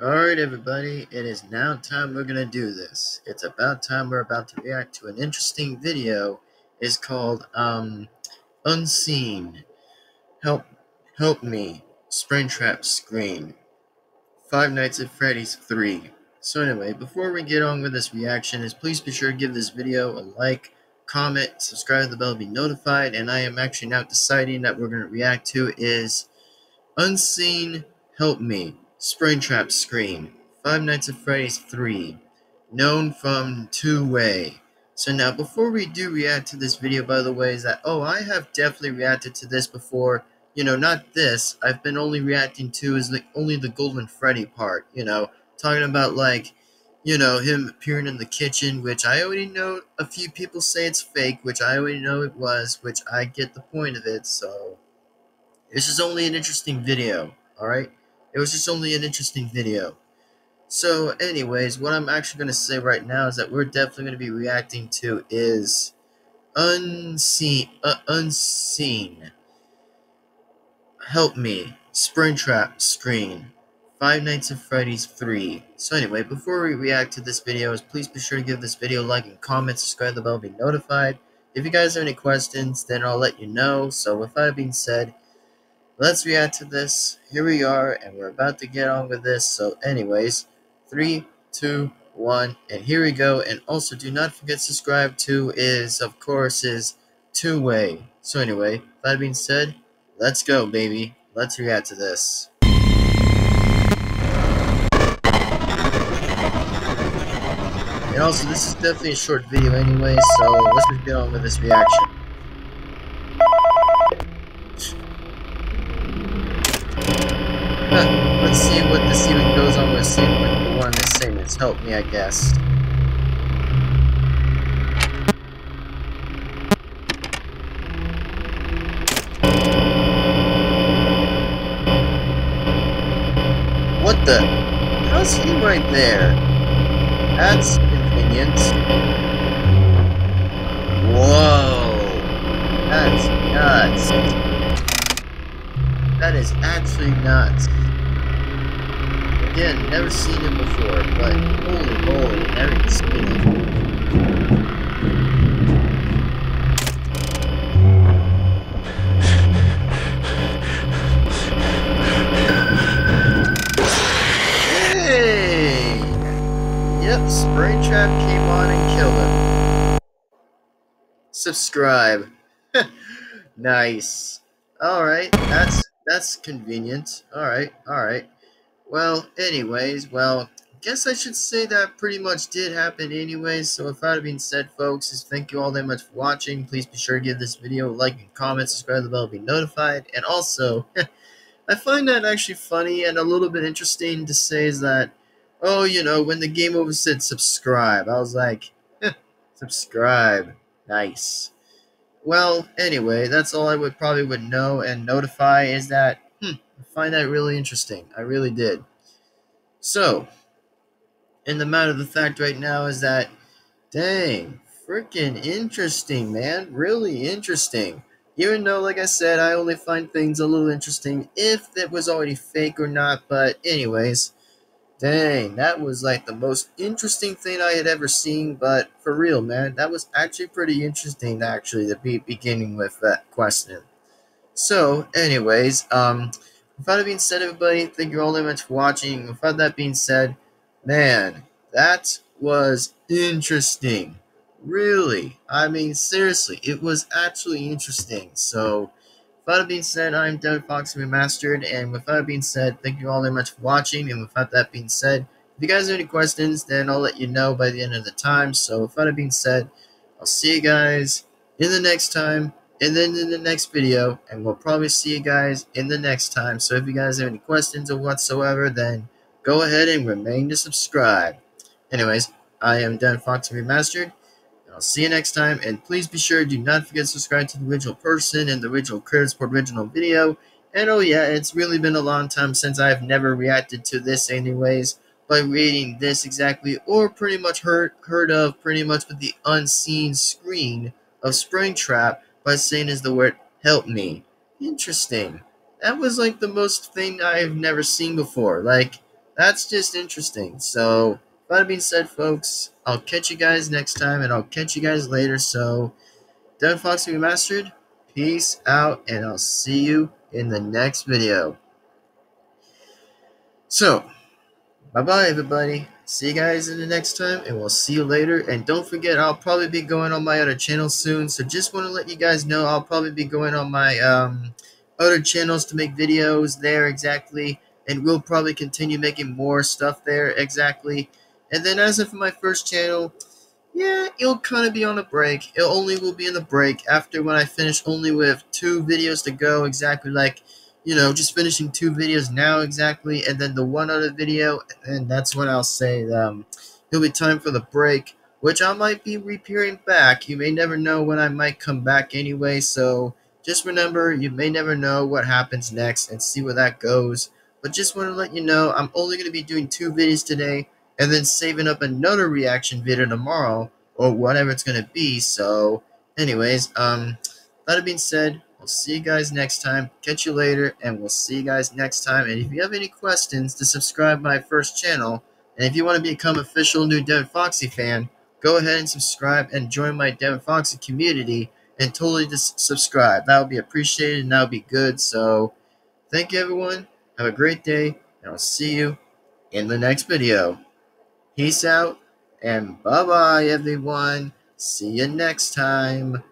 Alright, everybody, it is now time we're gonna do this. It's about time we're about to react to an interesting video. It's called, um, Unseen. Help, Help Me, Springtrap Screen. Five Nights at Freddy's 3. So anyway, before we get on with this reaction, is please be sure to give this video a like, comment, subscribe to the bell to be notified, and I am actually now deciding that we're gonna react to is Unseen Help Me. Springtrap Screen, Five Nights at Freddy's 3, known from Two Way. So now, before we do react to this video, by the way, is that, oh, I have definitely reacted to this before. You know, not this. I've been only reacting to is like only the Golden Freddy part, you know, talking about like, you know, him appearing in the kitchen, which I already know a few people say it's fake, which I already know it was, which I get the point of it, so this is only an interesting video, alright? It was just only an interesting video. So, anyways, what I'm actually going to say right now is that we're definitely going to be reacting to is Unseen. Uh, unseen. Help me. Springtrap Screen. Five Nights at Freddy's 3. So anyway, before we react to this video, please be sure to give this video a like and comment, subscribe to the bell, be notified. If you guys have any questions, then I'll let you know. So with that being said, let's react to this. Here we are, and we're about to get on with this. So, anyways, three, two, one, and here we go. And also, do not forget subscribe to is, of course, is two way. So, anyway, that being said, let's go, baby. Let's react to this. And also, this is definitely a short video anyway, so let's get on with this reaction. Helped me, I guess. What the? How's he right there? That's convenient. Whoa! That's nuts. That is actually nuts. Again, never seen him before, but holy moly, him. Hey! Yep, Springtrap came on and killed him. Subscribe. nice. Alright, that's that's convenient. Alright, alright. Well, anyways, well, guess I should say that pretty much did happen anyways. So with that being said, folks, is thank you all very much for watching. Please be sure to give this video a like and comment, subscribe to the bell to be notified. And also, I find that actually funny and a little bit interesting to say is that, oh, you know, when the game over said subscribe, I was like, subscribe. Nice. Well, anyway, that's all I would probably would know and notify is that I find that really interesting. I really did. So, in the matter of the fact right now is that, dang, freaking interesting, man. Really interesting. Even though, like I said, I only find things a little interesting if it was already fake or not. But anyways, Dang, that was like the most interesting thing I had ever seen, but for real, man, that was actually pretty interesting, actually, to be beginning with that question. So, anyways, um, with that being said, everybody, thank you all very much for watching. With that being said, man, that was interesting. Really. I mean, seriously, it was actually interesting. So, with that being said, I'm Devin Fox Remastered, and with that being said, thank you all very much for watching, and without that being said, if you guys have any questions, then I'll let you know by the end of the time, so with that being said, I'll see you guys in the next time, and then in the next video, and we'll probably see you guys in the next time, so if you guys have any questions or whatsoever, then go ahead and remain to subscribe. Anyways, I am Devin Fox Remastered, And I'll see you next time, and please be sure do not forget to subscribe to the original person and the original Curtis for original video. And oh yeah, it's really been a long time since I've never reacted to this anyways, by reading this exactly, or pretty much heard, heard of pretty much with the unseen screen of Springtrap by saying is the word help me. Interesting. That was like the most thing I've never seen before. Like, that's just interesting. So, that being said, folks, I'll catch you guys next time, and I'll catch you guys later. So, Devin Foxy Remastered, peace out, and I'll see you in the next video. So, bye bye, everybody. See you guys in the next time, and we'll see you later. And don't forget, I'll probably be going on my other channel soon. So, just want to let you guys know I'll probably be going on my um, other channels to make videos there exactly and we'll probably continue making more stuff there exactly. And then as of my first channel, yeah, it'll kind of be on a break. It only will be in the break after when I finish only with two videos to go exactly like, you know, just finishing two videos now exactly, and then the one other video, and that's when I'll say um, it'll be time for the break, which I might be reappearing back. You may never know when I might come back anyway, so just remember, you may never know what happens next and see where that goes. But just want to let you know, I'm only going to be doing two videos today and then saving up another reaction video tomorrow or whatever it's going to be. So, anyways, um, that being said, we'll see you guys next time. Catch you later, and we'll see you guys next time. And if you have any questions, to subscribe my first channel. And if you want to become official new Devin Foxy fan, go ahead and subscribe and join my Devin Foxy community and totally just subscribe. That would be appreciated and that would be good. So, thank you, everyone. Have a great day, and I'll see you in the next video. Peace out, and bye-bye, everyone. See you next time.